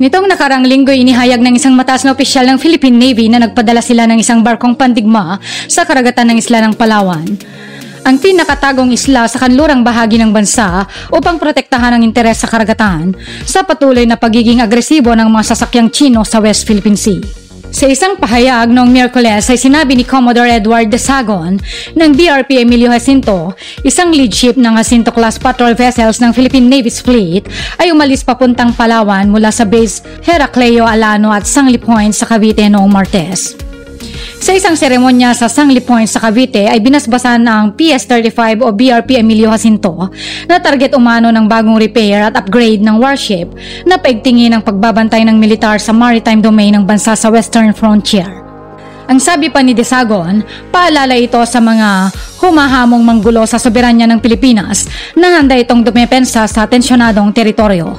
Nitong nakarang linggo inihayag ng isang mataas na opisyal ng Philippine Navy na nagpadala sila ng isang barkong pandigma sa karagatan ng isla ng Palawan. Ang pinakatagong isla sa kanlurang bahagi ng bansa upang protektahan ang interes sa karagatan sa patuloy na pagiging agresibo ng mga sasakyang Chino sa West Philippine Sea. Sa isang pahayag noong Miyerkules ay sinabi ni Commodore Edward Desagon ng BRP Emilio Jacinto, isang lead ship ng Jacinto class patrol vessels ng Philippine Navy's fleet ay umalis papuntang Palawan mula sa base Heracleo Alano at Sangli Point sa Cavite noong Martes. Sa isang seremonya sa Sangli Point sa Cavite ay binasbasan ang PS-35 o BRP Emilio Jacinto na target umano ng bagong repair at upgrade ng warship na paigtingin ang pagbabantay ng militar sa maritime domain ng bansa sa western frontier. Ang sabi pa ni Desagon, paalala ito sa mga humahamong manggulo sa soberanya ng Pilipinas na handa itong dumepensa sa tensyonadong teritoryo.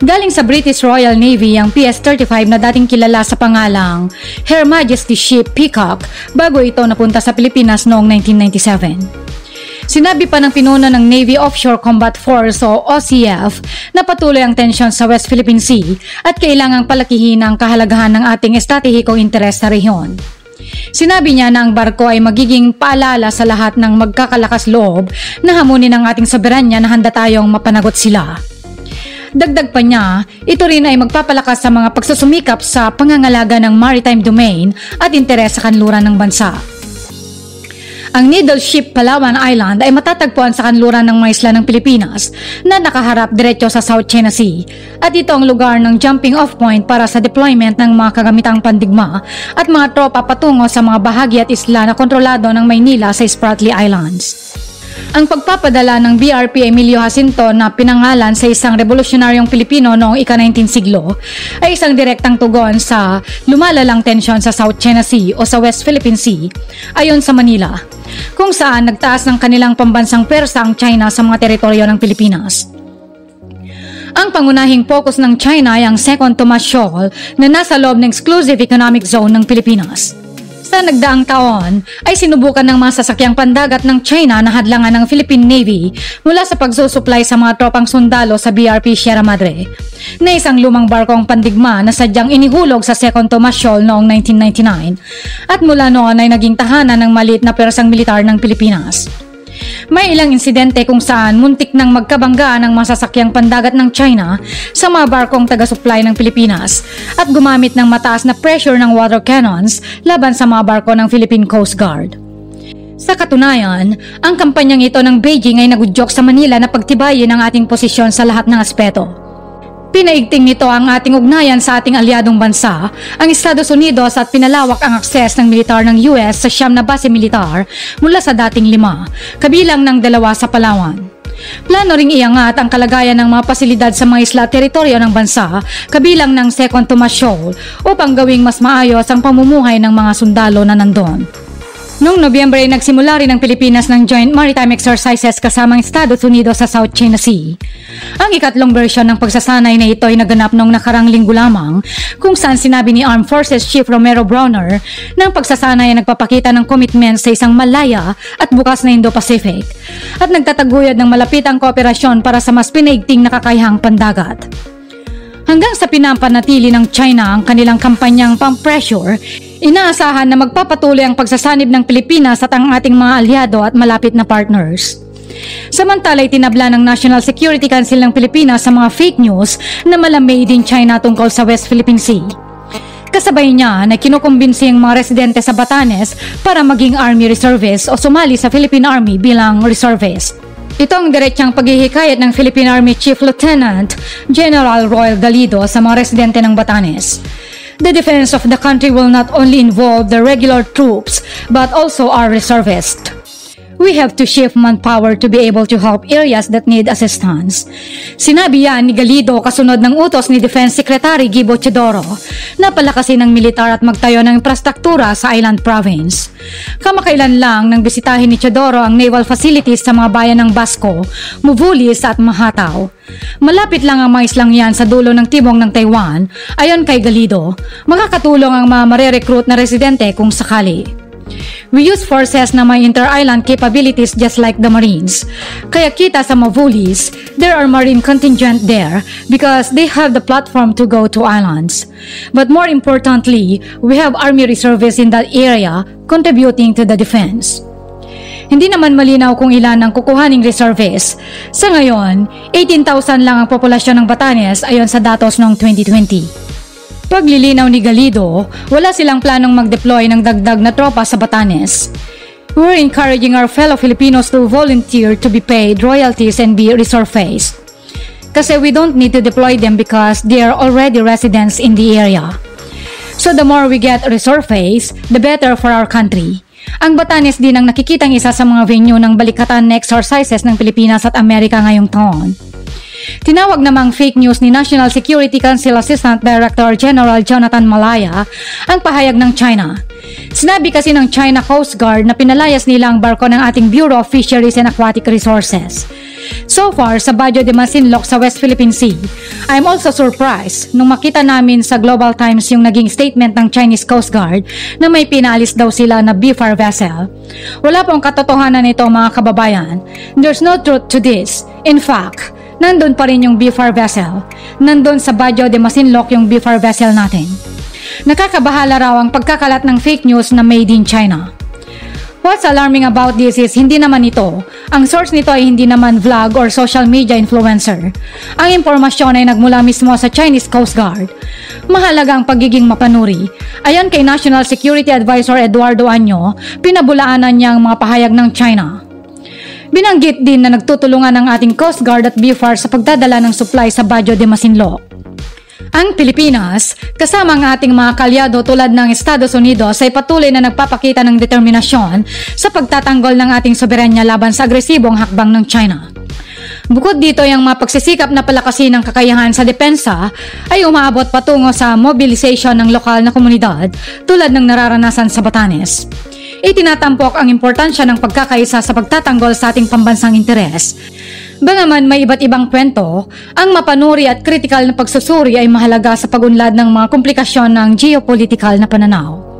Galing sa British Royal Navy ang PS-35 na dating kilala sa pangalang Her Majesty Ship Peacock bago ito napunta sa Pilipinas noong 1997. Sinabi pa ng pinuno ng Navy Offshore Combat Force o OCF na patuloy ang tensyon sa West Philippine Sea at kailangang palakihin ang kahalagahan ng ating estratehikong interes sa rehiyon. Sinabi niya na ang barko ay magiging paalala sa lahat ng magkakalakas loob na hamunin ang ating soberanya na handa tayong mapanagot sila. Dagdag pa niya, ito rin ay magpapalakas sa mga pagsusumikap sa pangangalaga ng maritime domain at interes sa kanluran ng bansa. Ang Needle Ship Palawan Island ay matatagpuan sa kanluran ng mga isla ng Pilipinas na nakaharap diretso sa South China Sea at ito ang lugar ng jumping off point para sa deployment ng mga kagamitang pandigma at mga tropa patungo sa mga bahagi at isla na kontrolado ng Maynila sa Spratly Islands. Ang pagpapadala ng BRP Emilio Jacinto na pinangalan sa isang revolusyonaryong Pilipino noong ika-19 siglo ay isang direktang tugon sa lumalalang tensyon sa South China Sea o sa West Philippine Sea ayon sa Manila, kung saan nagtaas ng kanilang pambansang persa ang China sa mga teritoryo ng Pilipinas. Ang pangunahing focus ng China ay ang Second Tomas Shoal na nasa loob ng exclusive economic zone ng Pilipinas. Sa nagdaang taon ay sinubukan ng mga sasakyang pandagat ng China na hadlangan ng Philippine Navy mula sa pagsusuplay sa mga tropang sundalo sa BRP Sierra Madre na isang lumang barkong pandigma na sadyang inihulog sa Second Tomas Shoal noong 1999 at mula noon ay naging tahanan ng maliit na persang militar ng Pilipinas. May ilang insidente kung saan muntik nang magkabangga ng masasakyang pandagat ng China sa mga barkong taga-supply ng Pilipinas at gumamit ng mataas na pressure ng water cannons laban sa mga barko ng Philippine Coast Guard. Sa katunayan, ang kampanyang ito ng Beijing ay nagudyok sa Manila na pagtibayin ang ating posisyon sa lahat ng aspeto. Pinaigting nito ang ating ugnayan sa ating alyadong bansa, ang Estados Unidos at pinalawak ang akses ng militar ng US sa siyam na base militar mula sa dating lima, kabilang ng dalawa sa Palawan. Plano ring iangat ang kalagayan ng mga pasilidad sa mga isla teritoryo ng bansa, kabilang ng Second Tomas Shoal, upang gawing mas maayos ang pamumuhay ng mga sundalo na nandon. Noong Nobyembre ay nagsimula rin ang Pilipinas ng Joint Maritime Exercises kasama ang Estados Unidos sa South China Sea. Ang ikatlong version ng pagsasanay na ito ay naganap noong nakarang linggo lamang kung saan sinabi ni Armed Forces Chief Romero Browner na ang pagsasanay ay nagpapakita ng commitment sa isang malaya at bukas na Indo-Pacific at nagtataguyod ng malapitang kooperasyon para sa mas pinaigting na kakayahang pandagat. Hanggang sa pinampanatili ng China ang kanilang kampanyang pang-pressure, inaasahan na magpapatuloy ang pagsasanib ng Pilipinas at ang ating mga alyado at malapit na partners. Samantala, itinabla ng National Security Council ng Pilipinas sa mga fake news na malamay din China tungkol sa West Philippine Sea. Kasabay niya na kinukumbinsi ang mga residente sa Batanes para maging Army Reservist o sumali sa Philippine Army bilang reservist. Ito ang diretsang paghihikayat ng Philippine Army Chief Lieutenant General Royal Galido sa mga residente ng Batanes. The defense of the country will not only involve the regular troops but also our reservists. We have to shift manpower to be able to help areas that need assistance. Sinabi yan ni Galido kasunod ng utos ni Defense Secretary Gibo Chidoro na palakasin ng militar at magtayo ng infrastruktura sa Island Province. Kamakailan lang nang bisitahin ni Chidoro ang naval facilities sa mga bayan ng Basco, Muvulis at Mahataw. Malapit lang ang mga islang yan sa dulo ng timong ng Taiwan. Ayon kay Galido, makakatulong ang mga marerecruit na residente kung sakali. We use forces na may inter-island capabilities just like the Marines. Kaya kita sa Mavulis, there are Marine contingent there because they have the platform to go to islands. But more importantly, we have Army reservists in that area contributing to the defense. Hindi naman malinaw kung ilan ang kukuhaning reservists. Sa ngayon, 18,000 lang ang populasyon ng Batanes ayon sa datos noong 2020. Paglilinaw ni Galido, wala silang planong mag-deploy ng dagdag na tropa sa Batanes. We're encouraging our fellow Filipinos to volunteer to be paid royalties and be resurfaced. Kasi we don't need to deploy them because they are already residents in the area. So the more we get resurfaced, the better for our country. Ang Batanes din ang nakikitang isa sa mga venue ng balikatan na exercises ng Pilipinas at Amerika ngayong taon. Tinawag namang fake news ni National Security Council Assistant Director General Jonathan Malaya ang pahayag ng China. Sinabi kasi ng China Coast Guard na pinalayas nila ang barko ng ating Bureau of Fisheries and Aquatic Resources. So far, sa Bajo de Masinloc sa West Philippine Sea, I'm also surprised nung makita namin sa Global Times yung naging statement ng Chinese Coast Guard na may pinalis daw sila na BFAR vessel. Wala pong katotohanan nito mga kababayan. There's no truth to this. In fact, nandun pa rin yung BFAR vessel. Nandun sa Bajo de Masinloc yung BFAR vessel natin. Nakakabahala raw ang pagkakalat ng fake news na made in China. What's alarming about this is hindi naman ito. Ang source nito ay hindi naman vlog or social media influencer. Ang impormasyon ay nagmula mismo sa Chinese Coast Guard. Mahalaga ang pagiging mapanuri. Ayon kay National Security Advisor Eduardo Anyo, pinabulaanan niya ang mga pahayag ng China. Binanggit din na nagtutulungan ang ating Coast Guard at BFAR sa pagdadala ng supply sa Bajo de Masinloc. Ang Pilipinas, kasama ang ating mga kalyado tulad ng Estados Unidos ay patuloy na nagpapakita ng determinasyon sa pagtatanggol ng ating soberanya laban sa agresibong hakbang ng China. Bukod dito, yung mga pagsisikap na palakasin ng kakayahan sa depensa ay umaabot patungo sa mobilization ng lokal na komunidad tulad ng nararanasan sa Batanes itinatampok ang importansya ng pagkakaisa sa pagtatanggol sa ating pambansang interes. Bagaman may iba't ibang kwento, ang mapanuri at kritikal na pagsusuri ay mahalaga sa pagunlad ng mga komplikasyon ng geopolitical na pananaw.